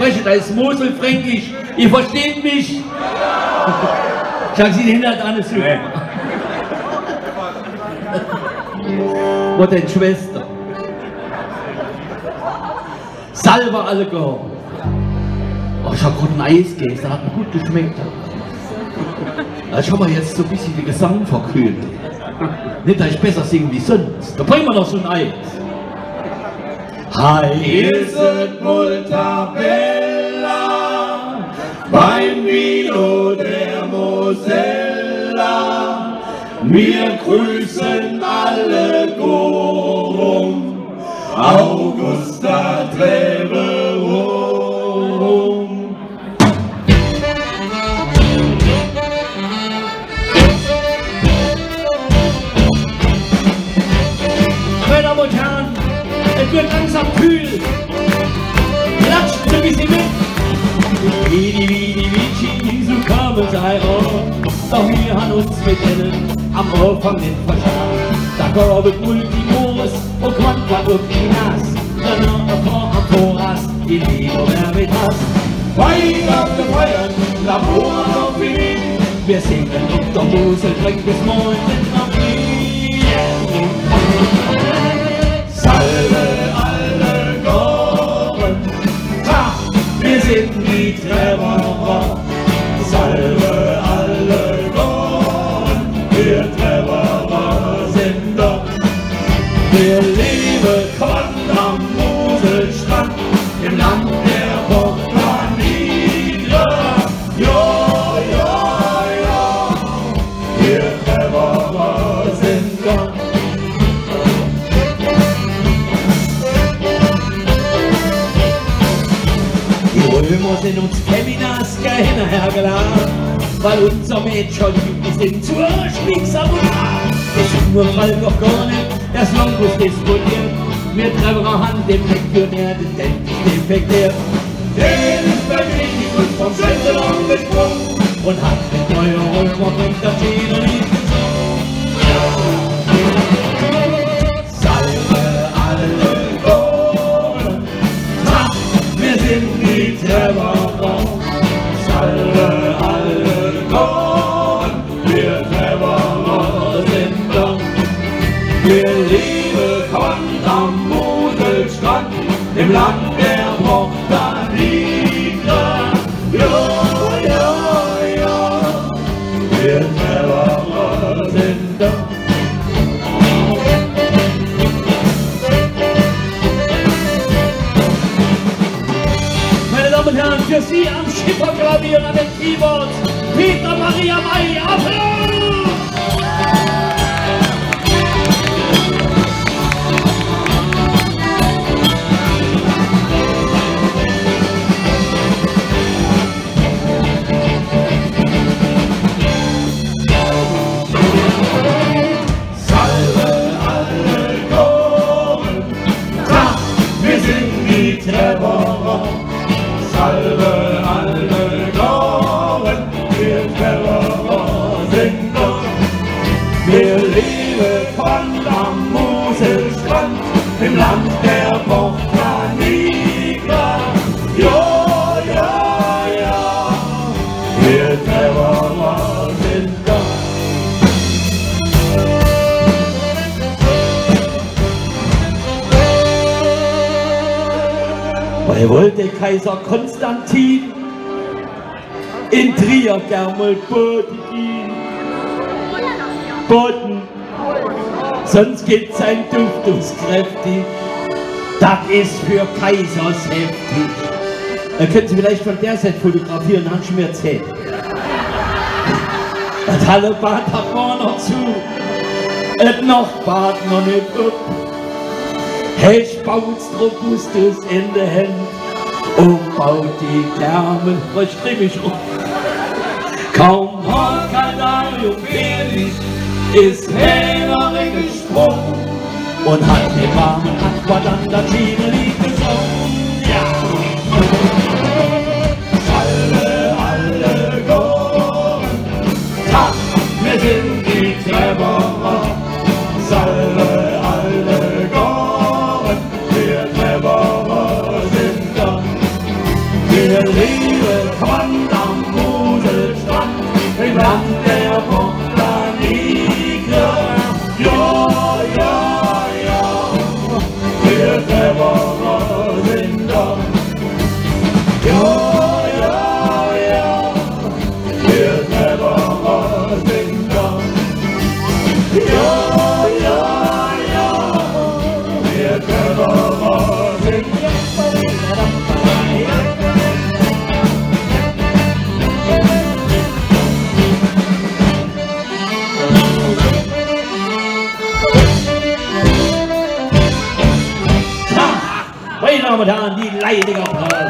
spreche, da ist Moselfränkisch. Ihr versteht mich? Sagen Sie den Hintern an, ist super. Wo denn Schwester? Salve alle Gott. Oh, ich hab gerade ein Eis gegessen, hat mir gut geschmeckt. Ich habe mir jetzt so ein bisschen den Gesang verkühlt. Nicht, dass ich besser singen wie sonst. Da bringen wir noch so ein Eis. Heißet multa bella beim Vino der Mosella. Wir grüßen alle Gorum, Augusta Treverum. Sei on. Doch wir haben uns mit denen am Anfang nicht verstanden. Da gabet Multimores und Quanta und Kinas. Danach vor am Voras, die Liebe wer mit Hass. Feier gefeiert, Labor auf ihn. Wir singen auf der Mosel, trinken bis morgen am Salve Die Römer sind uns Feminas gerne hergeladen, weil unser Mädchen ist in zur Schmiegsamular. Ich nur doch gar nicht, das Longus disponiert. Wir treffen Hand dem Legionär, den Dentist defektiert. Der ist bei Griechikus vom Schüttelraum gesprungen. Und hat Wir leben von am Moselstrand, im Land der Portaniter. Jo, jo, jo, wir Trevorer sind doch. Meine Damen und Herren, für Sie am Schifferklavier an den Keyboards, Peter Maria May, Applaus! Weil wollte Kaiser Konstantin in Trier gern mal Boden gehen. Boden, sonst geht sein Duftungskräftig. Das ist für Kaisers heftig. Da können Sie vielleicht von der Seite fotografieren, haben Sie mir erzählt. Das Hallebad hat man noch zu, et noch Bad noch nicht up. Ich baut's robustes in der Hand und baut die was strebe ich um. Kaum hat Kalarium fertig, ist Henry gesprungen und hat den warmen Aqualand der Chile gesungen. Alle, alle Goren, ha, wir sind die. Salve 被那个朋友